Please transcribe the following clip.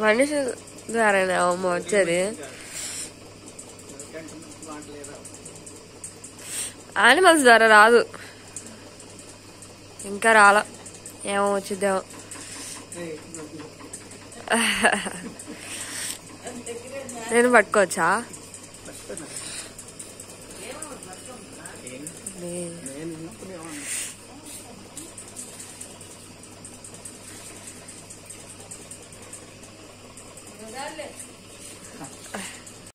మనిషి ద్వారానే అమ్మ వచ్చేది. యానిమల్స్ ద్వారా రాదు. ఇంకా రాలా. ఏమో వచ్చిద్దేమో. నేను పట్టుకోవచ్చా? Dale.